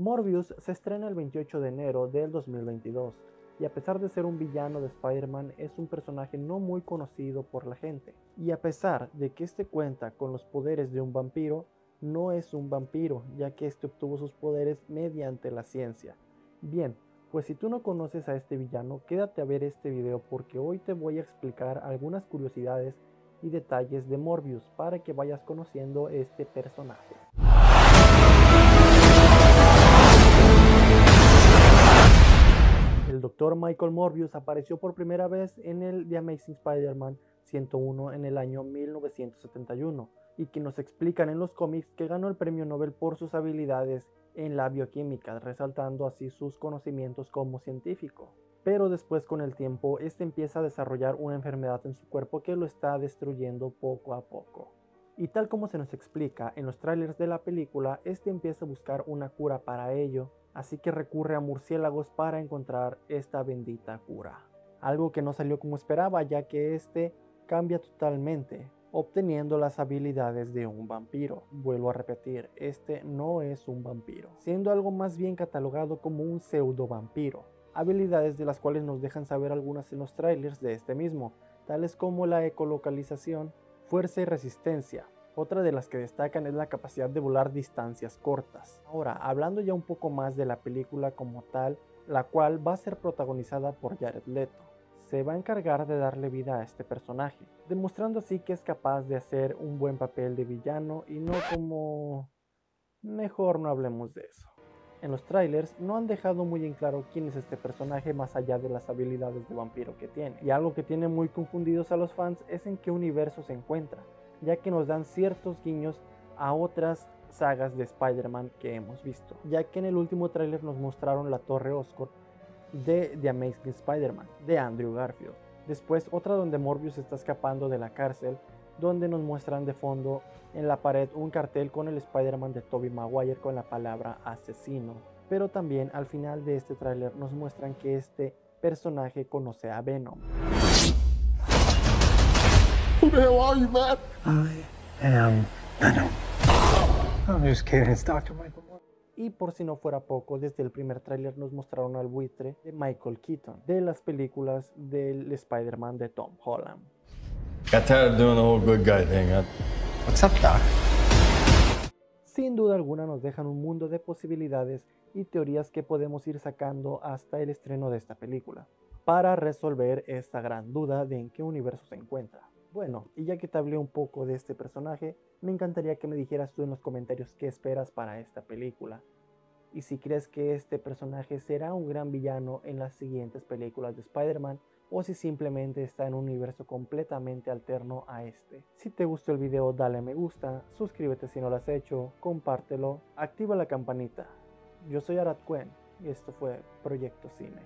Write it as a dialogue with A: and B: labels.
A: Morbius se estrena el 28 de enero del 2022 y a pesar de ser un villano de Spider-Man es un personaje no muy conocido por la gente. Y a pesar de que este cuenta con los poderes de un vampiro, no es un vampiro, ya que este obtuvo sus poderes mediante la ciencia. Bien, pues si tú no conoces a este villano, quédate a ver este video porque hoy te voy a explicar algunas curiosidades y detalles de Morbius para que vayas conociendo este personaje. Dr. Michael Morbius apareció por primera vez en el The Amazing Spider-Man 101 en el año 1971 y que nos explican en los cómics que ganó el premio Nobel por sus habilidades en la bioquímica, resaltando así sus conocimientos como científico. Pero después con el tiempo, este empieza a desarrollar una enfermedad en su cuerpo que lo está destruyendo poco a poco. Y tal como se nos explica en los trailers de la película, este empieza a buscar una cura para ello, así que recurre a murciélagos para encontrar esta bendita cura. Algo que no salió como esperaba, ya que este cambia totalmente, obteniendo las habilidades de un vampiro. Vuelvo a repetir, este no es un vampiro, siendo algo más bien catalogado como un pseudo vampiro. Habilidades de las cuales nos dejan saber algunas en los trailers de este mismo, tales como la ecolocalización, fuerza y resistencia. Otra de las que destacan es la capacidad de volar distancias cortas. Ahora, hablando ya un poco más de la película como tal, la cual va a ser protagonizada por Jared Leto se va a encargar de darle vida a este personaje, demostrando así que es capaz de hacer un buen papel de villano y no como... Mejor no hablemos de eso. En los trailers no han dejado muy en claro quién es este personaje más allá de las habilidades de vampiro que tiene. Y algo que tiene muy confundidos a los fans es en qué universo se encuentra, ya que nos dan ciertos guiños a otras sagas de Spider-Man que hemos visto, ya que en el último tráiler nos mostraron la Torre Oscorp de The Amazing Spider-Man de Andrew Garfield. Después otra donde Morbius está escapando de la cárcel, donde nos muestran de fondo en la pared un cartel con el Spider-Man de Tobey Maguire con la palabra asesino. Pero también al final de este tráiler nos muestran que este personaje conoce a Venom. Who the hell are you, man? I am Venom. I'm just kidding, it's Dr. Michael y por si no fuera poco, desde el primer tráiler nos mostraron al buitre de Michael Keaton de las películas del Spider-Man de Tom Holland. Sin duda alguna nos dejan un mundo de posibilidades y teorías que podemos ir sacando hasta el estreno de esta película, para resolver esta gran duda de en qué universo se encuentra. Bueno, y ya que te hablé un poco de este personaje, me encantaría que me dijeras tú en los comentarios qué esperas para esta película. Y si crees que este personaje será un gran villano en las siguientes películas de Spider-Man o si simplemente está en un universo completamente alterno a este. Si te gustó el video dale me gusta, suscríbete si no lo has hecho, compártelo, activa la campanita. Yo soy Arad Cuen y esto fue Proyecto Cine.